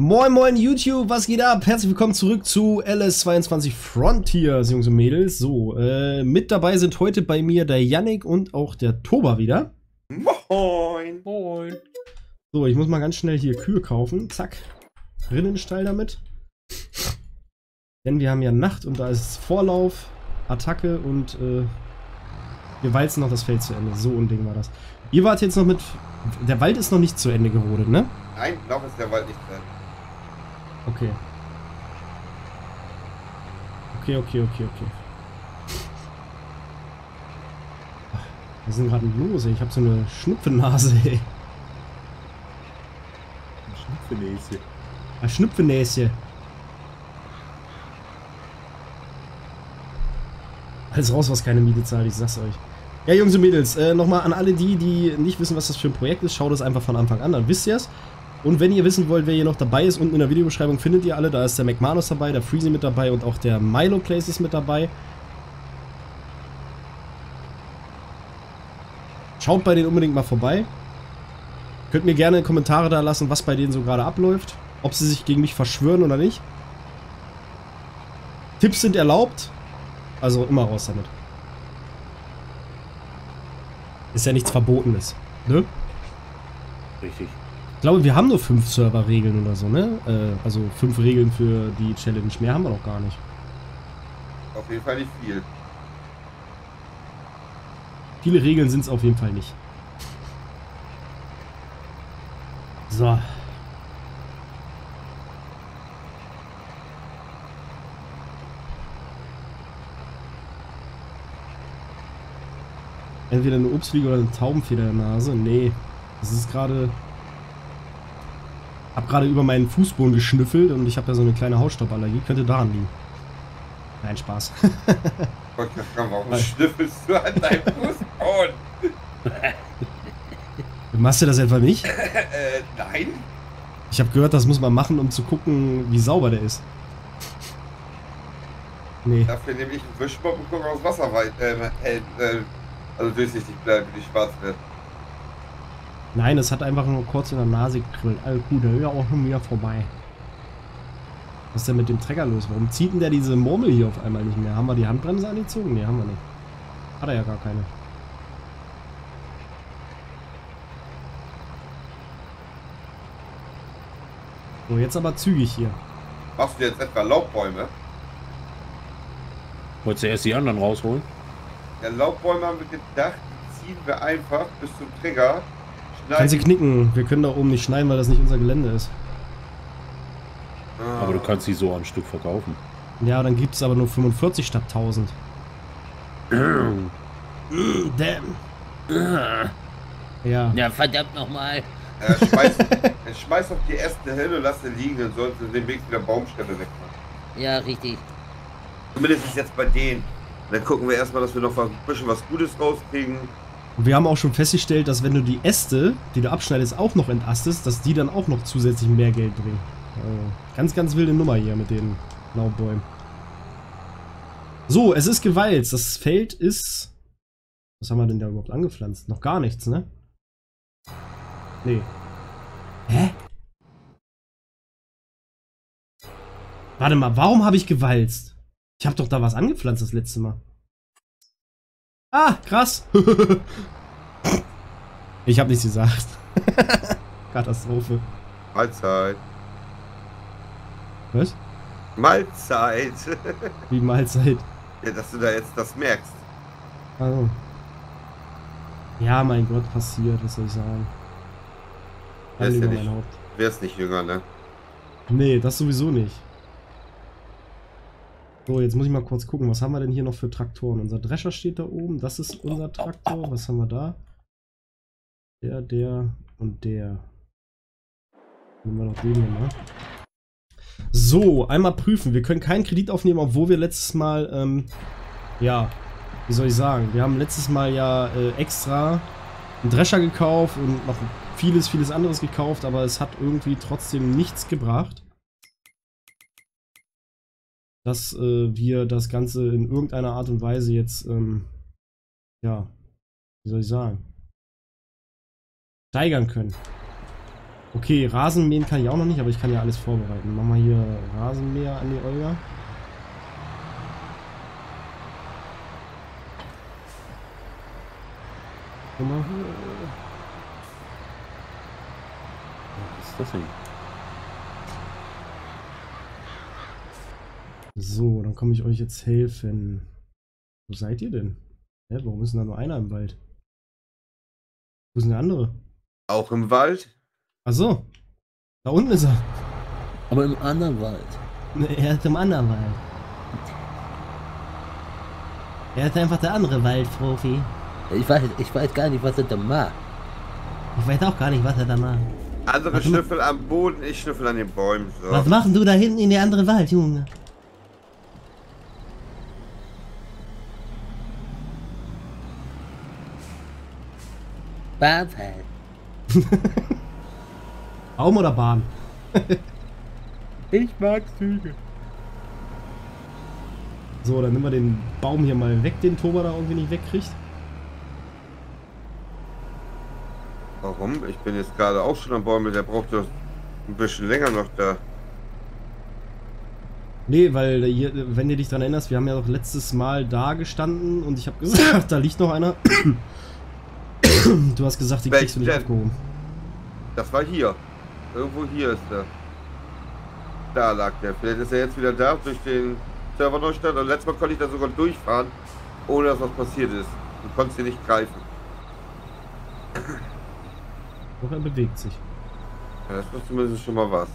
Moin moin YouTube, was geht ab? Herzlich willkommen zurück zu LS22 Frontiers, Jungs und Mädels. So, äh, mit dabei sind heute bei mir der Yannick und auch der Toba wieder. Moin. Moin. So, ich muss mal ganz schnell hier Kühe kaufen. Zack. Rinnenstall damit. Denn wir haben ja Nacht und da ist Vorlauf, Attacke und äh, wir walzen noch das Feld zu Ende. So ein Ding war das. Ihr wart jetzt noch mit... Der Wald ist noch nicht zu Ende gerodet, ne? Nein, noch ist der Wald nicht drin. Okay. Okay, okay, okay, okay. Was ist denn gerade los, ey? Ich habe so eine Schnupfennase, ey. Schnupfennäse. Ein Schnupfennäschen. Alles raus, was keine Miete zahlt, ich sag's euch. Ja, Jungs und Mädels, äh, nochmal an alle die, die nicht wissen, was das für ein Projekt ist, schaut es einfach von Anfang an, dann wisst ihr es. Und wenn ihr wissen wollt, wer hier noch dabei ist, unten in der Videobeschreibung findet ihr alle. Da ist der McManus dabei, der Freezy mit dabei und auch der Milo Place ist mit dabei. Schaut bei denen unbedingt mal vorbei. Könnt mir gerne Kommentare da lassen, was bei denen so gerade abläuft. Ob sie sich gegen mich verschwören oder nicht. Tipps sind erlaubt. Also immer raus damit. Ist ja nichts Verbotenes. Ne? Richtig. Ich glaube, wir haben nur fünf Server-Regeln oder so, ne? Äh, also fünf Regeln für die Challenge. Mehr haben wir noch gar nicht. Auf jeden Fall nicht viel. Viele Regeln sind es auf jeden Fall nicht. So. Entweder eine Obstfliege oder eine Taubenfeder in der Nase. Nee. Das ist gerade. Hab gerade über meinen Fußboden geschnüffelt und ich habe ja so eine kleine Hausstauballergie. Könnte daran liegen. Nein, Spaß. Warum schnüffelst du an deinem Fußboden? Machst du das etwa nicht? äh, nein. Ich habe gehört, das muss man machen, um zu gucken, wie sauber der ist. Nee. Dafür nehme ich einen Wischmopp und gucke aus Wasser weit, äh, hält, äh, also durchsichtig bleiben, wie die schwarz wird. Nein, es hat einfach nur kurz in der Nase gegrillt. Alles gut, der ist ja auch schon wieder vorbei. Was ist denn mit dem Trecker los? Warum zieht denn der diese Murmel hier auf einmal nicht mehr? Haben wir die Handbremse angezogen? Nee, haben wir nicht. Hat er ja gar keine. So, jetzt aber zügig hier. Machst du jetzt etwa Laubbäume? Wolltest du erst die anderen rausholen? Ja, Laubbäume haben wir gedacht, die ziehen wir einfach bis zum Trigger. Kann sie knicken. Wir können da oben nicht schneiden, weil das nicht unser Gelände ist. Ah. Aber du kannst sie so am Stück verkaufen. Ja, dann gibt es aber nur 45 statt 1000. Mm, damn. Ja. Ja, verdammt nochmal. Ja, schmeiß, schmeiß auf die Äste hin und lass sie liegen, dann sollten sie den Weg wieder Baumstämme wegmachen. Ja, richtig. Zumindest ist jetzt bei denen. Dann gucken wir erstmal, dass wir noch ein bisschen was Gutes rauskriegen. Und wir haben auch schon festgestellt, dass wenn du die Äste, die du abschneidest, auch noch entastest, dass die dann auch noch zusätzlich mehr Geld bringen. Also, ganz, ganz wilde Nummer hier mit den Laubbäumen. So, es ist gewalzt. Das Feld ist... Was haben wir denn da überhaupt angepflanzt? Noch gar nichts, ne? Nee. Hä? Warte mal, warum habe ich gewalzt? Ich habe doch da was angepflanzt das letzte Mal. Ah, krass. ich habe nichts gesagt. Katastrophe. Mahlzeit. Was? Mahlzeit. Wie Mahlzeit. ja, dass du da jetzt das merkst. Also. Ja, mein Gott, passiert, was soll ich sagen? Hand ja nicht-. Wärst nicht jünger, ne? Nee, das sowieso nicht. So, jetzt muss ich mal kurz gucken, was haben wir denn hier noch für Traktoren? Unser Drescher steht da oben, das ist unser Traktor. Was haben wir da? Der, der und der. Nehmen wir noch den hier mal. So, einmal prüfen. Wir können keinen Kredit aufnehmen, obwohl wir letztes Mal, ähm, ja, wie soll ich sagen, wir haben letztes Mal ja äh, extra einen Drescher gekauft und noch vieles, vieles anderes gekauft, aber es hat irgendwie trotzdem nichts gebracht, dass äh, wir das Ganze in irgendeiner Art und Weise jetzt, ähm, ja, wie soll ich sagen, steigern können. Okay, Rasenmähen kann ich auch noch nicht, aber ich kann ja alles vorbereiten. Machen wir hier Rasenmäher an die Olga. Guck mal. Was ist das denn? So, dann komme ich euch jetzt helfen. Wo seid ihr denn? Hä, warum ist denn da nur einer im Wald? Wo ist denn der andere? Auch im Wald? Ach so. Da unten ist er. Aber im anderen Wald. Ne, Er ist im anderen Wald. Er ist einfach der andere Waldprofi. Ich weiß, ich weiß gar nicht, was er da macht. Ich weiß auch gar nicht, was er da macht. Andere mal. schnüffeln am Boden, ich schnüffel an den Bäumen. So. Was machen du da hinten in der anderen Wald, Junge? Bahnfeld. Baum oder Bahn? Ich mag Züge. So, dann nehmen wir den Baum hier mal weg, den Toba da irgendwie nicht wegkriegt. Warum? Ich bin jetzt gerade auch schon am Bäumen, der braucht doch ein bisschen länger noch da. Nee, weil hier, wenn du dich dran erinnerst, wir haben ja doch letztes Mal da gestanden und ich habe gesagt, da liegt noch einer. Du hast gesagt, die kriegst du nicht aufgehoben. Das war hier. Irgendwo hier ist er. Da lag der. Vielleicht ist er jetzt wieder da durch den Serverneustart. Und letztes Mal konnte ich da sogar durchfahren, ohne dass was passiert ist. Du konntest ihn nicht greifen. Doch, er bewegt sich. Ja, das ist zumindest schon mal was.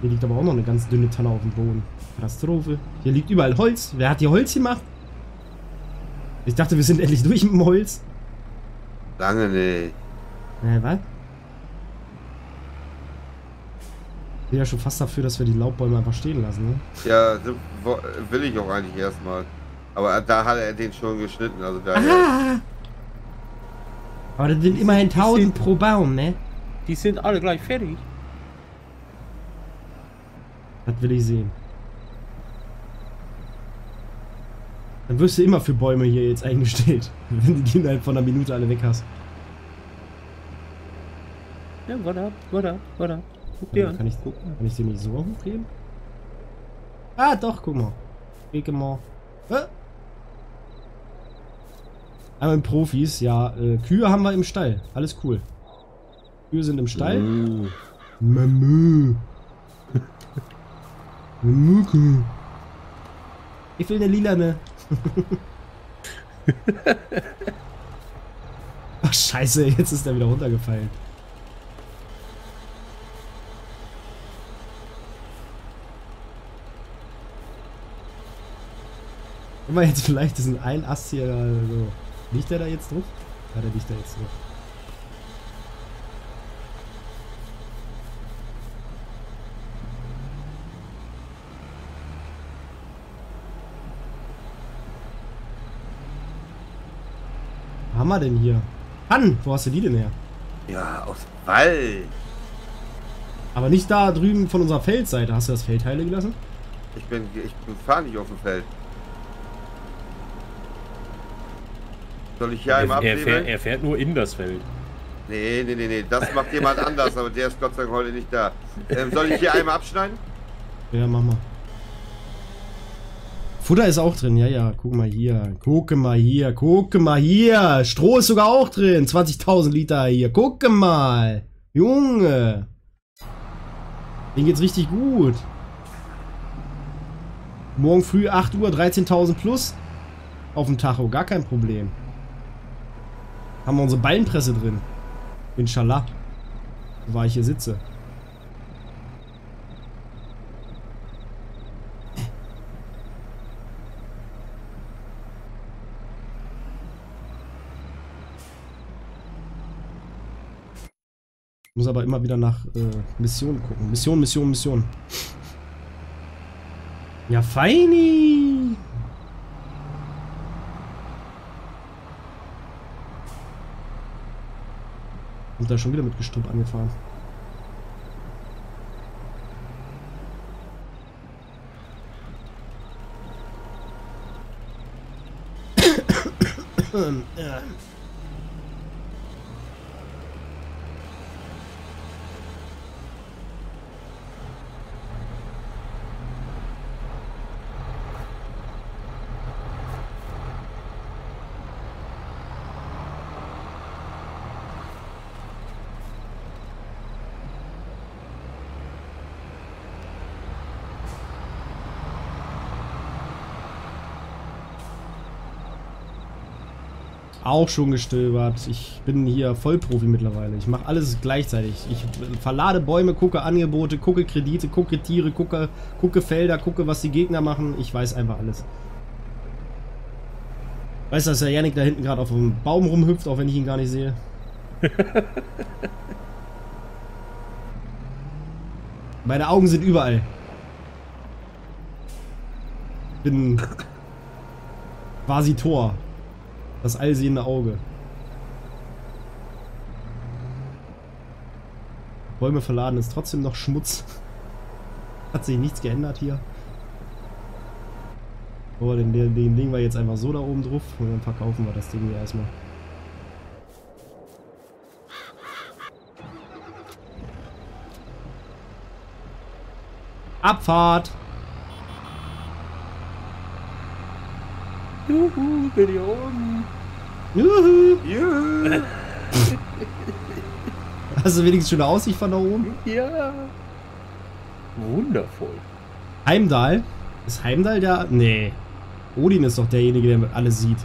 Hier liegt aber auch noch eine ganz dünne Tanne auf dem Boden. Katastrophe. Hier liegt überall Holz. Wer hat hier Holz gemacht? Ich dachte, wir sind endlich durch mit dem Holz. Lange nicht. Äh, was? Ich bin ja schon fast dafür, dass wir die Laubbäume einfach stehen lassen, ne? Ja, sind- will ich auch eigentlich erstmal. Aber da hat er den schon geschnitten. Also da. Aber das sind immerhin 1000 pro Baum, ne? Die sind alle gleich fertig. Das will ich sehen. Dann wirst du immer für Bäume hier jetzt eingestellt, wenn du die innerhalb von einer Minute alle weg hast. Ja, warte ab, warte ab, warte ab. Guck dir Kann, an. kann, ich, Guck mal. kann ich den nicht so hochheben? Ah, doch, guck mal. Wege mal. Äh. Einmal Profis, ja. Äh, Kühe haben wir im Stall. Alles cool. Kühe sind im Stall. Uh, Mamu. Mamuku. Ich will eine lilane. Ach scheiße, jetzt ist er wieder runtergefallen. Wenn wir jetzt vielleicht diesen einen Ast hier da so. Liegt der da jetzt drauf? Ja, der liegt da jetzt drauf. Haben wir denn hier? Han, wo hast du die denn her? Ja, aus Wald. Aber nicht da drüben von unserer Feldseite. Hast du das Feld heile gelassen? Ich bin, ich bin fahr nicht auf dem Feld. Soll ich hier einmal er, er, fährt, abnehmen? er fährt nur in das Feld. Nee, nee, nee, nee, das macht jemand anders, aber der ist Gott sei Dank heute nicht da. Ähm, soll ich hier einmal abschneiden? Ja, mach mal. Futter ist auch drin, ja, ja. Guck mal hier. Gucke mal hier. Gucke mal hier. Stroh ist sogar auch drin. 20.000 Liter hier. Gucke mal. Junge. Den geht's richtig gut. Morgen früh 8 Uhr 13.000 plus. Auf dem Tacho. Gar kein Problem. Haben wir unsere Ballenpresse drin. Inshallah. Wo ich hier sitze. Muss aber immer wieder nach äh, Mission gucken. Mission, Mission, Mission. Ja, feini. Und da schon wieder mit Gestrüpp angefahren. Auch schon gestöbert. Ich bin hier Vollprofi mittlerweile. Ich mache alles gleichzeitig. Ich verlade Bäume, gucke Angebote, gucke Kredite, gucke Tiere, gucke, gucke Felder, gucke, was die Gegner machen. Ich weiß einfach alles. Weißt du, dass der Janik da hinten gerade auf einem Baum rumhüpft, auch wenn ich ihn gar nicht sehe? Meine Augen sind überall. Bin quasi Tor. Das allsehende Auge. Bäume verladen ist trotzdem noch Schmutz. Hat sich nichts geändert hier. Aber den, den, den legen wir jetzt einfach so da oben drauf und dann verkaufen wir das Ding hier erstmal. Abfahrt! Juhu, oben. Juhu! Juhu. Hast du wenigstens schon eine Aussicht von da oben? Ja. Wundervoll. Heimdall? Ist Heimdall der... Nee. Odin ist doch derjenige, der alles sieht.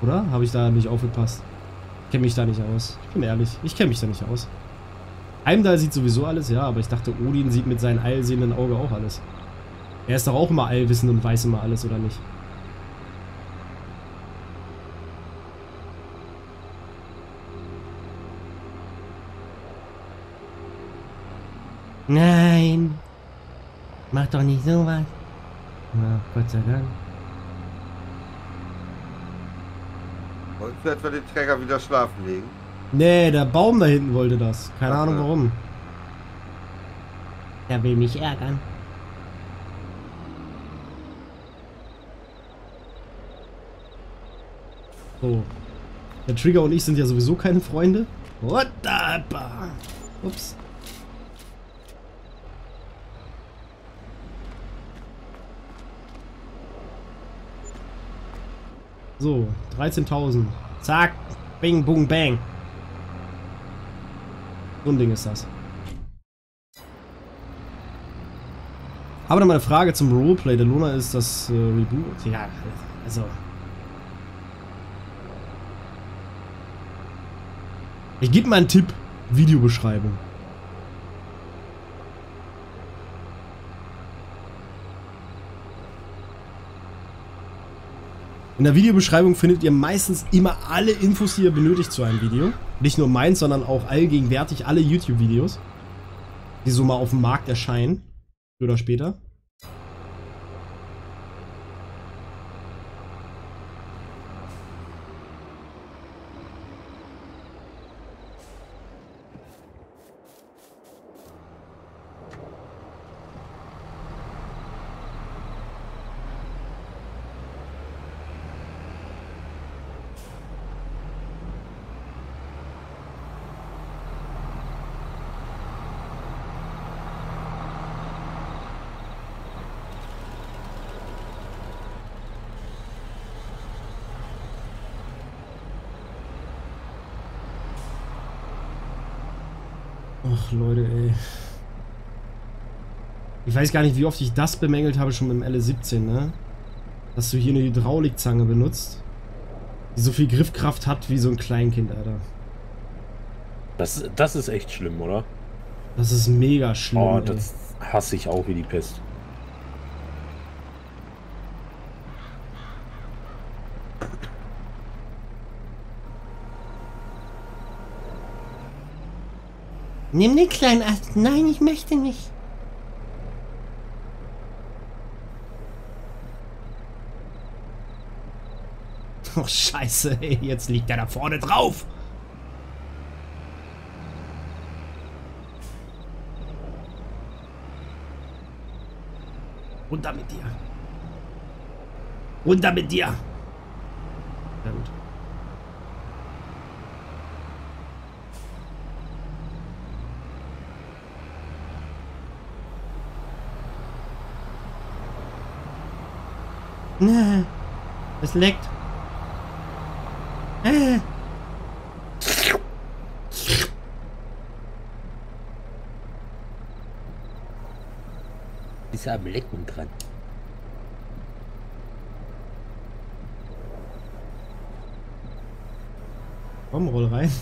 Oder? Habe ich da nicht aufgepasst? Ich kenne mich da nicht aus. Ich bin ehrlich. Ich kenne mich da nicht aus. Heimdall sieht sowieso alles, ja, aber ich dachte, Odin sieht mit seinem allsehenden Auge auch alles. Er ist doch auch immer allwissend und weiß immer alles, oder nicht? Nein! Mach doch nicht sowas. Na, Gott sei Dank. Wolltest du etwa den Träger wieder schlafen legen? Nee, der Baum da hinten wollte das. Keine Ach, Ahnung ja. warum. Er will mich ärgern. So. Der Trigger und ich sind ja sowieso keine Freunde. What the... Ups. So, 13.000. Zack. Bing, boom, bang. So ein Ding ist das. Habe noch mal eine Frage zum Roleplay. Der Luna ist das äh, Reboot. Ja, also. Ich gebe mal einen Tipp. Videobeschreibung. In der Videobeschreibung findet ihr meistens immer alle Infos, die ihr benötigt zu einem Video. Nicht nur meins, sondern auch allgegenwärtig alle YouTube-Videos, die so mal auf dem Markt erscheinen. Früher oder später. Ach, Leute, ey. Ich weiß gar nicht, wie oft ich das bemängelt habe schon mit dem LS17, ne? Dass du hier eine Hydraulikzange benutzt, die so viel Griffkraft hat wie so ein Kleinkind, Alter. Das, das ist echt schlimm, oder? Das ist mega schlimm, Oh, ey. das hasse ich auch wie die Pest. Nimm den kleinen Ast. Nein, ich möchte nicht. Oh, scheiße. Jetzt liegt er da vorne drauf. Runter mit dir. Runter mit dir. Es leckt. Äh. Ist ja am Lecken dran. Komm, roll rein.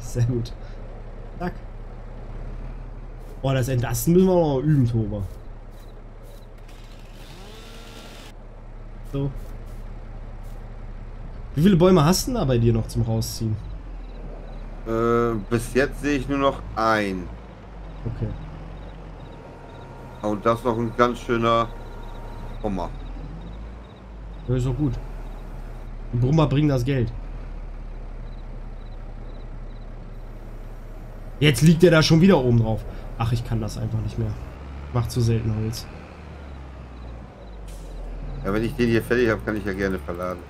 Sehr gut. Zack. Boah, das Entlasten müssen wir noch üben, Toba. So. Wie viele Bäume hast du denn da bei dir noch zum Rausziehen? Äh, bis jetzt sehe ich nur noch ein. Okay. Und das noch ein ganz schöner Hummer. Das ist doch gut. Die Brummer bringen das Geld. Jetzt liegt der da schon wieder oben drauf. Ach, ich kann das einfach nicht mehr. Macht zu selten Holz. Ja, wenn ich den hier fertig habe, kann ich ja gerne verladen.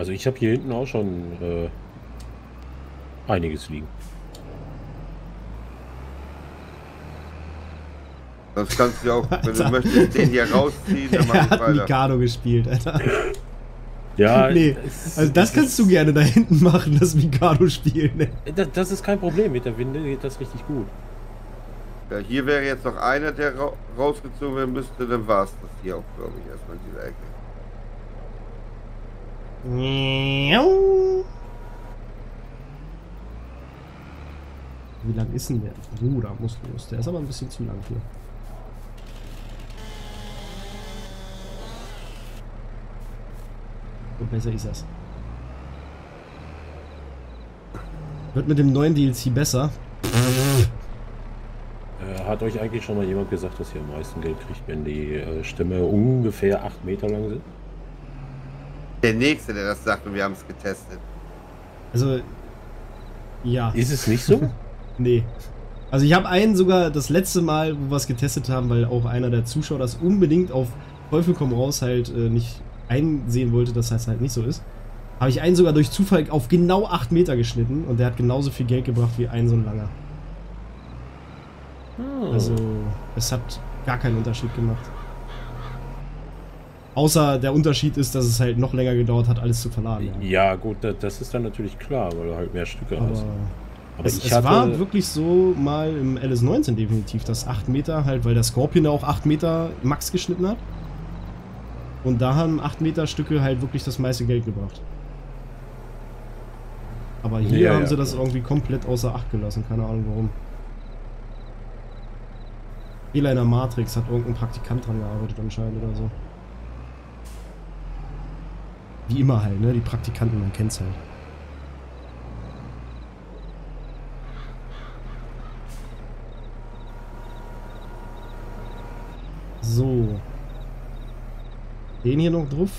Also ich habe hier hinten auch schon äh, einiges liegen. Sonst kannst du ja auch, wenn du möchtest, den hier rausziehen, dann Er ich hat weiter. Mikado gespielt, Alter. Ja, nee, es- also das kannst du gerne da hinten machen, das Mikado spielen. Ne? Das, das ist kein Problem. Mit der Winde geht das richtig gut. Ja, hier wäre jetzt noch einer, der ra rausgezogen werden müsste, dann war es das hier auch, glaube ich, erstmal in dieser Ecke. Wie lang ist denn der? Bruder, muss los. Der ist aber ein bisschen zu lang hier. So besser ist das. Wird mit dem neuen DLC besser. Äh, hat euch eigentlich schon mal jemand gesagt, dass ihr am meisten Geld kriegt, wenn die äh, Stämme ungefähr 8 Meter lang sind? Der Nächste, der das sagt und wir haben es getestet. Also, ja. Ist es nicht so? Nee. Also ich habe einen sogar das letzte Mal, wo wir es getestet haben, weil auch einer der Zuschauer das unbedingt auf Teufel komm raus halt äh, nicht einsehen wollte, dass das halt nicht so ist. Habe ich einen sogar durch Zufall auf genau 8 Meter geschnitten und der hat genauso viel Geld gebracht wie ein so ein langer. Hm. Also es hat gar keinen Unterschied gemacht. Außer der Unterschied ist, dass es halt noch länger gedauert hat, alles zu verladen. Ja. ja, gut, da- das ist dann natürlich klar, weil du halt mehr Stücke hast. Aber Aber es, es war wirklich so mal im LS19 definitiv, dass 8 Meter halt, weil der Scorpion da auch 8 Meter max geschnitten hat. Und da haben 8 Meter Stücke halt wirklich das meiste Geld gebracht. Aber hier Ja, haben ja, sie das irgendwie komplett außer Acht gelassen, keine Ahnung warum. Fehler in der Matrix hat irgendein Praktikant dran gearbeitet anscheinend oder so. Wie immer halt, ne? Die Praktikanten, man kennt's halt. So. Den hier noch drauf.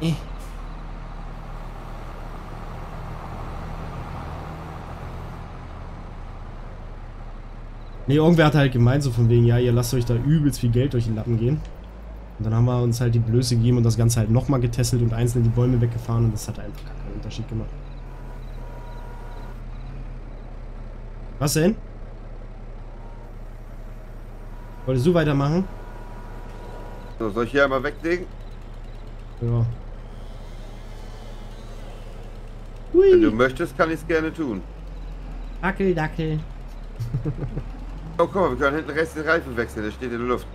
Eh. Nee, irgendwer hat halt gemeint, so von wegen, ja, ihr lasst euch da übelst viel Geld durch die Lappen gehen. Und dann haben wir uns halt die Blöße gegeben und das Ganze halt nochmal getestet und einzeln die Bäume weggefahren und das hat einfach gar keinen Unterschied gemacht. Was denn? Wolltest du weitermachen? So, soll ich hier einmal weglegen? Ja. Wenn du Hui, möchtest, kann ich es gerne tun. Dackel, Dackel. Oh, guck mal, wir können hinten rechts den Reifen wechseln, der steht in der Luft.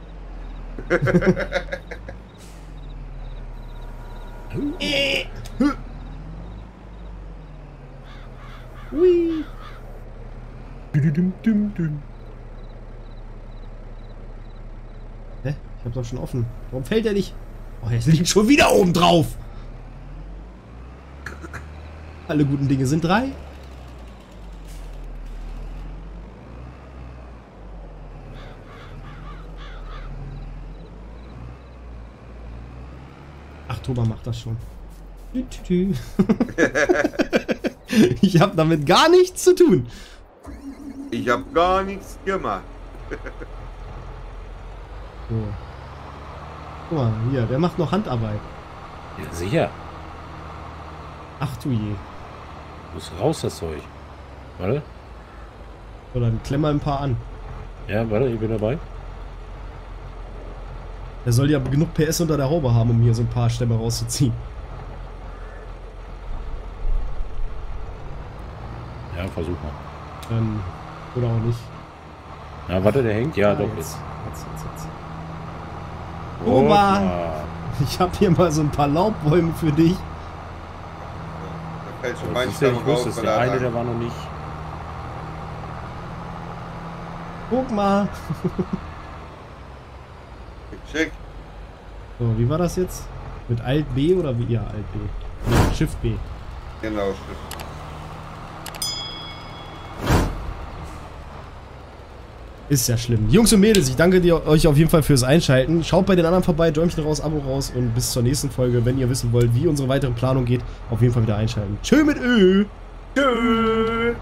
Hä? Ich hab doch schon offen. Warum fällt er nicht? Oh, er liegt schon wieder oben drauf. Alle guten Dinge sind drei. Toba macht das schon. Ich habe damit gar nichts zu tun. Ich habe gar nichts gemacht. So. Guck mal, hier, der macht noch Handarbeit. Ja, sicher. Ach du je. Muss raus, das Zeug. Warte. So, dann klemm mal ein paar an. Ja, warte, ich bin dabei. Der soll ja genug PS unter der Haube haben, um hier so ein paar Stämme rauszuziehen. Ja, versuch mal. Ähm, oder auch nicht. Ja, warte, der hängt. Ja, Ah, doch. jetzt. Jetzt, jetzt, jetzt. Opa! Ich habe hier mal so ein paar Laubbäume für dich. Da fällt schon Das mein ist ja Stamm raus, das ist der er eine, der war noch nicht. Guck mal. Schick. So, wie war das jetzt? Mit Alt B oder wie? Ja, Alt B. Nee, Shift B. Genau, stimmt. Ist ja schlimm. Jungs und Mädels, ich danke dir, euch auf jeden Fall fürs Einschalten. Schaut bei den anderen vorbei, Däumchen raus, Abo raus und bis zur nächsten Folge, wenn ihr wissen wollt, wie unsere weitere Planung geht, auf jeden Fall wieder einschalten. Tschö mit Ö! Tschüss.